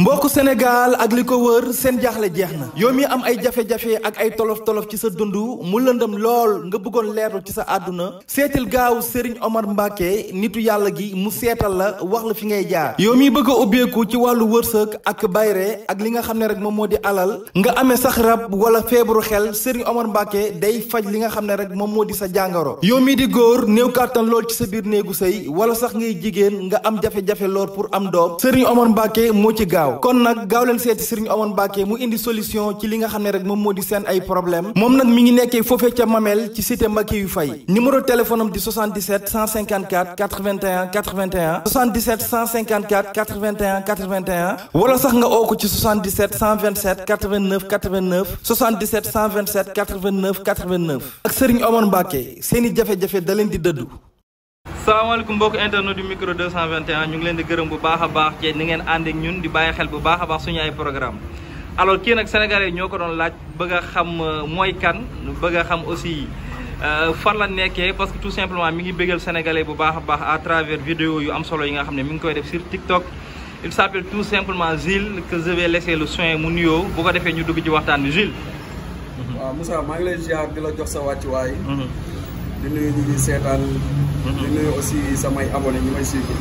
mbokk Sénégal ak li ko wër seen jaaxle jeex na yow mi am ay jafe-jafe ak ay tolof-tolof ci sa dund mu lëndëm lool nga bëggoon leerlu ci sa àdduna seetil gaaw Serigne Omar Mbacke nitu yàlla gi mu seetal la wax la fi ngay jaar yow mi bëgg a ubbeeku ci wàllu wërsëg ak bayre ak li nga xam ne rek moom moo di alal nga amee sax rab wala feebaru xel Serigne Omar Mbacke day faj li nga xam ne rek moom moo di sa jàngoro yow mii di góor néew kàttan lool ci sa biir néegu sëy wala sax ngay jigéen nga am jafe-jafe lool pour am doom Serigne Omar Mbacke moo ci gaaw kon nag gaaw leen seeti Serigne Omar Mbacke mu indi solution ci li nga xam ne rek moom moo di seen ay problème moom nag mi ngi nekkee foofee ca Mamel ci cité Mbacke yu fay numéro téléphone am di 77 154 81 81 77 154 81 81 wala sax nga oo ko ci 77 127 89 89 77 127 89 89 ak Serigne Omar Mbacke seeni jafe-jafe da leen di dëddu. salaamaaleykum mbokk internet du micro 221 ñu ngi leen di gërëm bu baax a baax ci ni ngeen ànd ak ñun di bàyyi xel bu baax a baax suñu ay programme alors kii nag sénégalais ñoo ko doon laaj bëgg a xam euh, mooy kan bëgg a xam aussi. Euh, fan la nekkee parce que tout simplement mi ngi bégal sénégalais bu baax a baax à travers vidéo yu am solo yi nga xam ne mi ngi koy def sur TikTok il s'appelle tout simplement Gilles que je vais laisser le soin mu nuyoo bu ko defee ñu dugg ci waxtaan bi Gilles. waaw Moussa maa ngi lay ziar di la jox sa wàccuwaay. di nuyu ñu ngi seetaan. di nuyu aussi samay abonné ñi may suivre.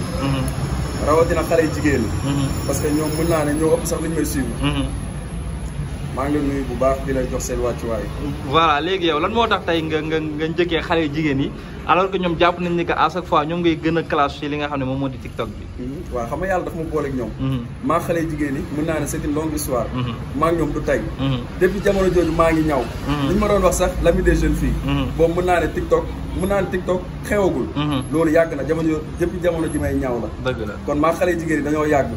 rawatina xale yu jigéen ñi. parce que ñoom mën naa ne ñoo ëpp sax li ñu may suivre. maa ngi leen nuyu bu baax di leen jox seen wàccuwaay. voilà léegi yow lan moo tax tey nga nga nga njëkkee xale yu jigéen yi alors que ñoom jàpp nañ ni que à chaque fois ñoom ngay gën a clash ci li nga xam ne moom moo di TikTok bi. Mhm. waaw xam nga yàlla daf ma booleeg ñoom mhm. maa xale jigéen yi mën naa ne c'est une longue histoire mhm. maa ngi ñoom du tey depuis jamono jooju maa ngi ñaw li ñu ma doon wax sax l'ami des jeunes filles boobu mën naa ne TikTok mën naa ne TikTok xewagul loolu yàgg na jamono depuis jamono ji may ñaw la dëgg la kon maa xale jigéen yi dañoo yàgg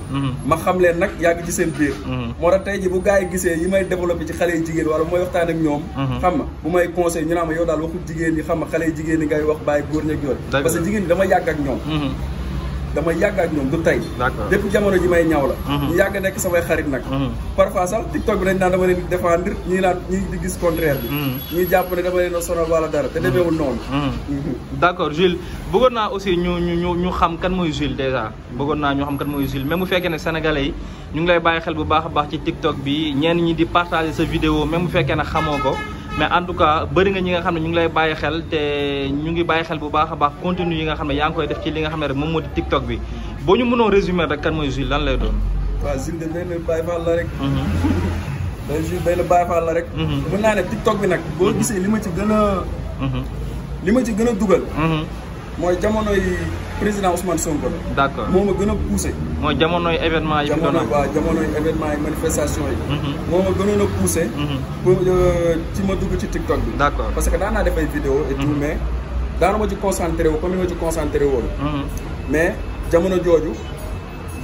ma xam leen nag yàgg ci seen biir moo tax tey ji bu gars yi gisee yi may développé ci xale jigéen wala mooy waxtaan ak ñoom xam nga bu may conseil ñu naa ma yow daal waxul jigéen ñi xam nga xale yi jigéen ñi ngay wax bàyyi góor ñeeg yooyu Dëgg la. parce que jigéen ñi dama yàgg ak ñoom Mhm. dama yàgg ak ñoom du tey D'accord. depuis jamono ji may ñaw la Mhm. ñu yàgg nekk samay xarit nag Mhm. parfois sax tiktok bi dañ naan dama leen di défendre ñii naan ñii di gis contraire bi Mhm. ñii jàpp ne dama leen a sonal wala dara te demeewul noonu Mhm. Mhm. d'accord Jules bëggoon naa aussi ñu ñu ñu ñu xam kan mooy Jules déjà. bëggoon naa ñoo xam kat mooy Jules même bu fekkee ne sénégalais yi ñu ngi lay bàyyi xel bu baax a baax ci TikTok bi ñenn ñi di partager sa vidéo même bu fekkee ne xamoo ko mais en tout cas bëri nga ñi nga xam ne ñu ngi lay bàyyi xel te ñu ngi bàyyi xel bu baax a baax contenu yi nga xam ne yaa ngi koy def ci li nga xam ne rek moom moo di TikTok bi boo ñu mënoo résumer rek kan mooy Jules lan lay doon. waaw Jules de benn Baye Fall la rek. Mhm. benn Jules benn Baye Fall la rek. Mhm. mën naa ne TikTok bi nag boo mhm. gisee li ma ci gën a. li ma ci gën a dugal. mooy jamono yi président Ousmane Sonko la. d' accord moo ma gën a poussé. mooy jamonoy événement yi. jamono waaw jamonoy événement yi manifestation yi. Mhm. moo ma gënoon a poussé. Mhm. pour euh, ci ma dugg ci TikTok bi. d' accord parce que daan naa def ay vidéo et tout mhm. mais daana ma ci concentré wu comme ni ma ci concentré woon. mais jamono jooju.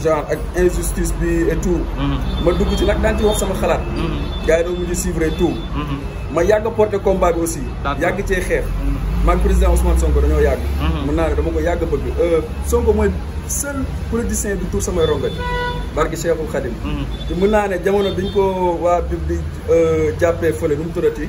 genre ak injustice bi et tout. Mhm. ma dugg ci nag daan ci wax sama xalaat. Mhm. gars yi doo mujj suivre et tout. Mhm. ma yàgg porté combat bi aussi. yàgg cee xeex. maag président Ousmane Sonko dañoo yàgg. mën naa ne dama ko yàgg bëgg. Euh, Sonko mooy seul politicien bi tuur samay rongañ. barki Cheikhul Khadim. mën naa ne jamono biñ ko waa bi di euh, jàppee fële nu mu tuddati.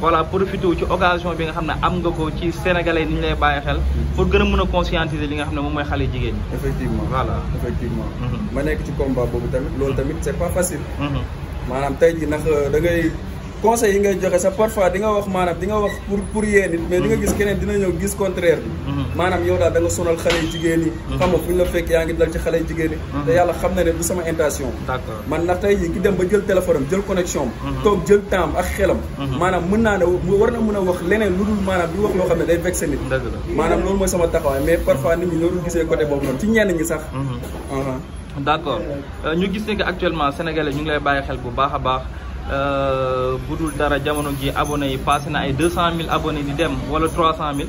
voilà profité wu ci occasion bi nga xam ne am nga ko ci sénégalais ni ñu lay bàyyi xel pour gën a mën a conscientiser li nga xam ne moom mooy xale jigéen ñi effectivement voilà effectivement mhm. ma nekk ci combat boobu tamit loolu tamit c'est pas facile mhm. maanaam tey ji ndax euh, da ngay conseil yi ngay joxe sa parfois di nga wax maanaam di nga wax pour pour yee nit mais di nga gis keneen dina ñëw gis contraire bi mhm. maanaam yow daal da nga sonal xale yi jigéen yi xam nga fu ñu la fekk yaa ngi dal ci xale yi jigéen yi te yàlla xam na ne du sama intention man na tey jii ki dem ba jël téléphone am jël connexion am mhm. toog jël temps ak xelam mhm. maanaam mën naa ne war na mën a wax leneen lu dul maanaam di wax loo xam ne day vexé nit maanaam loolu mooy sama taxawaay mais parfois nit ñi loolu gisee côté boobu noonu ci ñenn ñi sax mhm. uh-huh. d' accord euh, ñu gis ne que actuellement sénégalais ñu ngi lay bàyyi xel bu baax a baax euh, bu dul dara jamono ji abonné yi passé na ay deux cent mille abonné di dem wala trois cent mille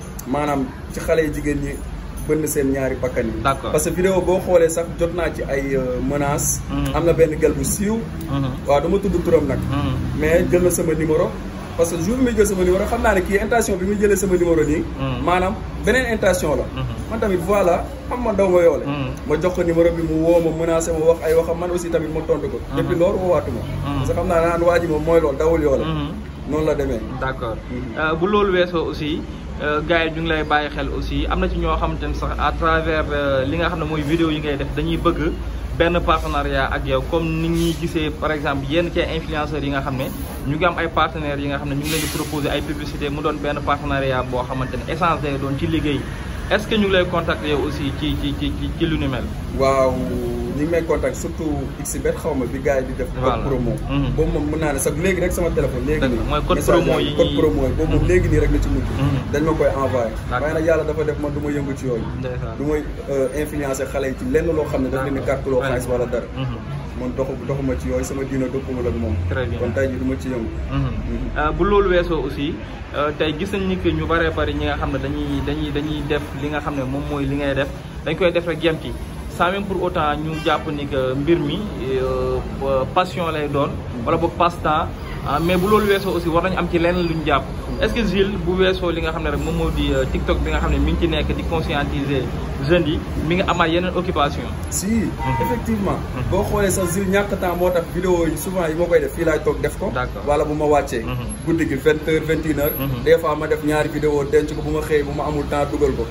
maanaam ci xale yi jigéen ñi bënn seen ñaari bakkan yi. d'accord parce que vidéo boo xoolee sax jot naa ci ay euh, menaces. Mm-hmm. am na benn gel bu siiw. Mm-hmm. waaw du ma tudd turam nag. Mm-hmm. mais jël na sama numéro. parce que jour bi muy jël sama numéro xam naa ne kii intention bi muy jëlee sama numéro nii. maanaam beneen intention la. man tamit voilà xam ma daw ma yoole. ma jox ko numéro bi mu woo ma menacé ma wax ay waxam man aussi tamit ma tontu ko. depuis loolu woowaatuma. parce que xam naa ne naan waa ji moom mooy loolu dawul yoole. noonu la demee. d'accord mm-hmm. euh, bu loolu weesoo aussi euh, gars yi ñu ngi lay bàyyi xel aussi am na ci ñoo xamante ne sax à travers euh, li nga xam ne mooy vidéo yi ngay def dañuy bëgg benn partenariat ak yow comme ni ñuy gisee par exemple yenn ci influenceurs yi nga xam ne ñu ngi am ay partenaires yi nga xam ne ñu ngi leen di proposer ay publicité mu doon benn partenariat boo xamante ne essence day doon ci liggéey est-ce que ñu ngi lay contacter yow aussi ci ci ci ci lu ni mel. waaw ñu ngi may contacter surtout si bet xaw ma bi gars yi di def. code promo. Mhm. boobu moom mën naa ne sax léegi rek sama téléphone. léegi nii mooy code promo yi code promo yi boobu moom mhm. léegi nii rek la ci mujj. Mhm. dañ ma koy envoyé. waaye nag yàlla dafa def man du ma yëngu ci yooyu. du may euh, influencé xale yi ci lenn loo xam ne daf leen di kàttaloo xaalis wala dara. man doxu doxuma ci yooyu sama diina dëppuma ak moom. très bien kon tey jii du ma ci yëngu. Euh, bu loolu weesoo aussi euh, tey gis nañ ni que ñu bëree bëri ñi nga xam ne dañuy dañuy dañuy def li nga xam ne moom mooy li ngay def. dañ koy def rek yem ci sans même pour autant ñu jàpp ni que mbir mi euh, passion lay doon wala boog passe temps ah, mais bu loolu weesoo aussi war nañu am ci lenn lu ñu jàpp est-ce que Gilles bu weesoo li nga xam ne rek moom moo di euh, TikTok bi nga xam ne mi ngi ci nekk di conscientiser jeunes yi mi ngi amaat yeneen occupation si mhm. effectivement mhm. boo xoolee sax Gilles ñàkk temps moo tax vidéo yi souvent yi ma koy def fii laay toog def ko wala bu ma wàccee mhm. guddi gi vingt heures vingt une heures des fois ma def ñaari vidéo denc ko bu ma xëy bu ma amul temps dugal ko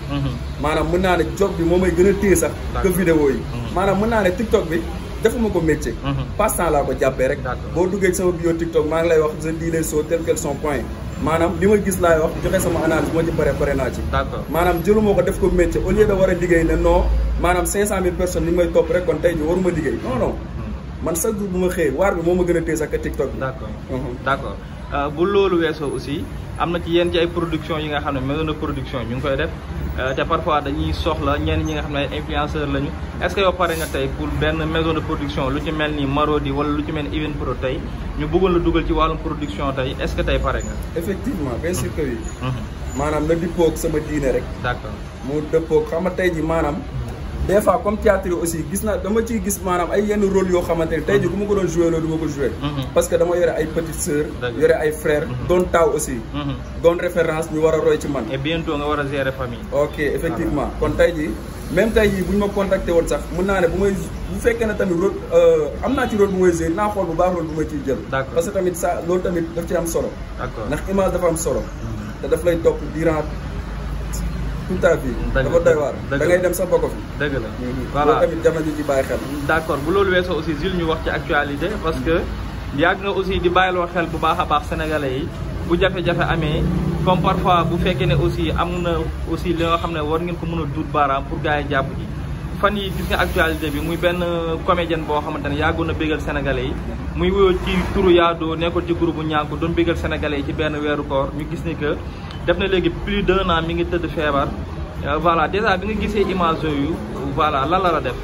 maanaam mën naa ne job bi moo may gën a téye sax que vidéo yi mhm. maanaam mën naa ne TikTok bi defuma ko métier mhm. passe temps laa ko jàppee rek boo duggee sama bio TikTok maa ngi lay wax je dis les choses telles qu'elles sont point maanaam li ma gis laay wax joxe sama analyse moo ci pare pare naa ci maanaam jëluma ko def ko métier au lieu de war a liggéey ne non maanaam cinq cent mille personnes ni may topp rek kon tey ji waruma liggéey non non mhm. man chaque jour bu ma xëyee waar bi moo ma gën a téye sax ka TikTok bi d'accord Euh, bu loolu weesoo aussi am na ci yenn ci ay production yi nga xam ne maison de production ñu ngi koy def euh, te parfois dañuy soxla ñenn ñi nga xam ne ay influenceur lañu est-ce que yow pare nga tey pour benn maison de production lu ci mel ni Marodi wala lu ci mel ni Even Pro tey ñu bëggoon la dugal ci wàllum production tey est-ce que tey pare nga. effectivement bien sûr que oui. Mm-hmm. maanaam na dippoog sama diine rek. d'accord. mu dëppoo xam nga tey ji maanaam des fois comme théâtre aussi gis naa dama ciy gis maanaam ay yenn rôle yoo xamante ne tey ji ku ma ko doon joué loolu du ma ko joué mhm. parce que dama yore ay petite sœur yore ay frère mhm. doon taaw aussi mhm. doon référence ñu war a roy ci man et bientôt nga war a gérer famille ok effectivement kon tey ji même tey jii bu ñu ma contacté woon sax mun naa ne bu may bu fekkee ne tamit rôle euh, am naa ci rôle bu may joué naa xool bu baax rôle bu may ciy jël parce que tamit ça loolu tamit daf ci am solo ndax image dafa am solo te daf lay topp durant tout ta vie. dafa doy waar da ngay dem sa bokk fi. dëgg la mhm. voilà loolu tamit jamono ji bàyyi xel. d' accord bu loolu weesoo aussi Jules ñu wax ci actualité parce que mhm. yàgg nga aussi di bàyyiloo xel bu baax a baax sénégalais yi bu jafe-jafe amee. comme parfois bu fekkee ne aussi am na aussi li nga xam ne war ngeen ko mën a duut baaraam pour gars yi jàpp ji fan yi gis nga actualité bi muy benn comédienne boo xamante ne yàggoon na bégal sénégalais yi muy wuyoo ci turu Yaado nekkoon ci groupe ñànku doon bégal sénégalais yi ci benn weeru koor ñu gis ni que def na léegi plus d'un an mi ngi tëdd feebar euh, voilà déjà bi nga gisee image yooyu voilà lan la la def.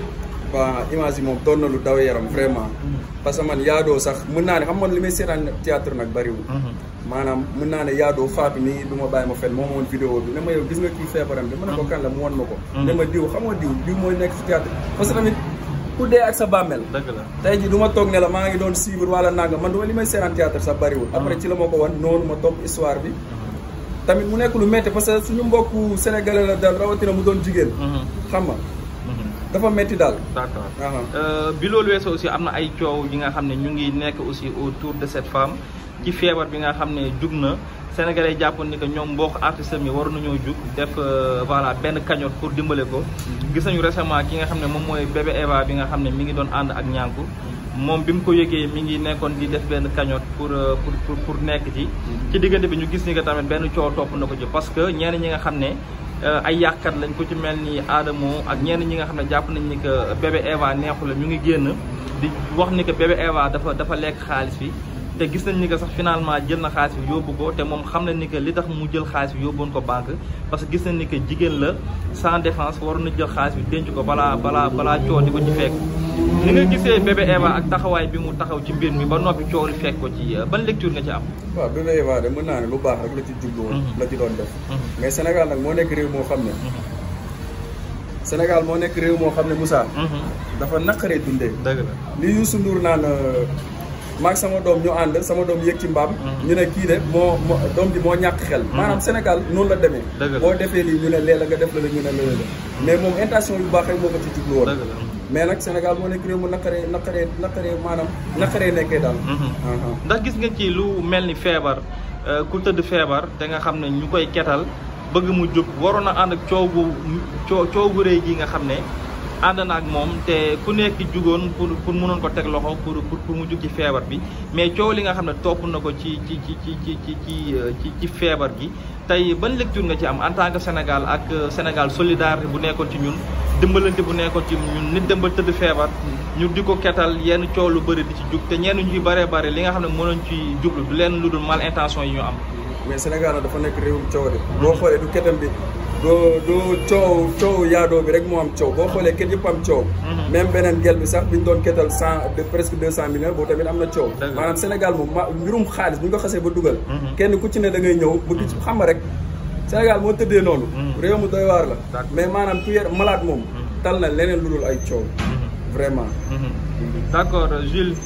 waaw image yi moom doon na lu daw yaram vraiment. Mm-hmm. parce que man Yaado sax mën naa ne xam man li may seetaan théâtre nag bariwul. Mm-hmm. maanaam mën naa ne yaadoo faatu nii du ma bàyyi ma fen moom woon vidéo bi ne ma yow gis nga kii feebaram bi ma ne ko kan la mu won ma ko ne ma diw xam nga diw diw mooy nekk si théâtre parce que tamit ku dee ak sa bàmmeel dëgg la tey ji du ma toog ne la maa ngi doon suivre wala nanga man du ma li may seetaan théâtre sax bariwul après ci la ma ko wan noonu ma topp histoire bi tamit mu nekk lu métti parce que suñu mbokku sénégalais la daal rawatina mu doon jigéen xam nga dafa métti daal. d'accord bi loolu weesoo aussi am na ay coow yi nga xam ne ñu ngi nekk aussi autour de cette femme. ci feebar bi nga xam ne jug na sénégalais jàppoon ni que ñoom mbokk artistes mi war nañoo jug def euh, voilà benn cagnotte pour dimbale ko gis nañu récemment ki nga xam ne moom mooy bébé Eva bi nga xam ne mi ngi doon ànd ak ñànku moom bi mu ko yëgee mi ngi nekkoon di def benn cagnotte pour euh, pour pour nekk ci ci diggante bi ñu gis ni que tamit benn coow topp na ko ci parce que ñenn ñi nga xam ne Euh, ay yàqkat lañ ko ci mel ni Adamo ak ñenn ñi nga xam ne jàpp nañ ni que bébé Eva neexu la ñu ngi génn di wax ni que bébé Eva dafa dafa lekk xaalis bi te gis nañ ni que sax finalement jël na xaalis bi yóbbu ko te moom xam na ni que li tax mu jël xaalis bi yóbboon ko banque parce que gis nañ ni que jigéen la sans défense waroon na jël xaalis bi denc ko balaa balaa balaa coow di ko ci fekk. ni nga gisee bébé Eva ak taxawaay bi mu taxaw ci mbir mi ba noppi coow li fekk ko ci euh, ban lecture nga ci am. waaw bébé Eva de mën naa ne lu baax rek la ci jublu woon. Mhm. la ci doon def. Mhm. mais Sénégal nag moo nekk réew moo xam ne. Mhm. Sénégal moo nekk réew moo xam ne Moussa. dafa naqaree dundee. dëgg la li Youssou Ndour naan. Euh, maag sama doom ñu ànd sama doom yéeg ci mbaam mm-hmm. ñu ne kii de moo moo doom ji moo ñàkk xel mm-hmm. maanaam Sénégal noonu la demee boo defee lii ñu ne lee la nga def la ñu ne lee la mm-hmm. mais moom intention yu baax rek moo ko ci jublu woon mais nag Sénégal moo nekk réew mu naqaree naqaree naqaree maanaam naqaree nekkee daal uh-huh. ndax gis nga ci lu mel ni feebar euh, ku tëdd feebar te nga xam ne ñu koy ketal bëgg mu jóg waroon a ànd ak coow gu coow coow gu rëy gi nga xam ne ànd na ak moom te ku nekk jugoon pour pour mënoon ko teg loxo pour pour mu jug ci feebar bi mais coow li nga xam ne topp na ko ci ci ci ci ci ci ci euh, ci feebar gi tey ban lecture nga ci am en tant que Sénégal ak euh, Sénégal solidarité bu nekkoon ci ñun dimbalante bu nekkoon ci ñun nit dem ba tëdd feebar ñu di ko ketal yenn coow lu bëri di ci jug te ñenn ñuy baree bare li nga xam ne mënoon ci jublu du leen lu dul mal intention yi ñu am mais Sénégal nag dafa nekk réewum coow de boo xoolee du ketam bi doo doo coow coow yaadoo bi rek moo am coow boo xoolee kenn yëpp am coow mhm. même beneen gel bi sax bi ñu doon ketal cent de presque deux cent millions boobu tamit am na coow maanaam Sénégal moom ma mbirum xaalis bu ñu ko xasee ba dugal mhm. kenn ku ci ne da ngay ñëw bëgg ci xam rek Sénégal moo tëddee noonu mhm. réew mu doy waar la mais maanaam ku yer malade moom tal na leneen lu dul ay coow vraiment d'accord Jules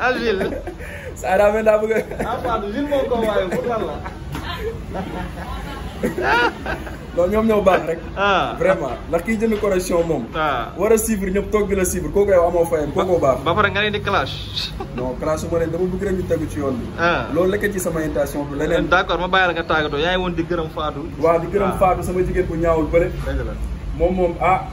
ah Gilles. saa daa mel daa bëgg a. ah Fatou Gilles moom koo waaye pour lan la. non ñoom ñoo baax rek. ah vraiment ndax kiy jënd correction moom. ah war a suivre ñëpp toog di la suivre kooku yow amoo fayam kooku baax. ba pare nga leen di clash. non classe ma leen dama bëgg rek ñu tegu ci yoon bi. ah loolu lekk ci sama intention du leneen. d' accord ma bàyyi la nga tàggatoo yaa ngi woon di gërëm Fatou. waaw di gërëm Fatou sama jigéen bu ñaawul bële dëgg la. moom moom ah.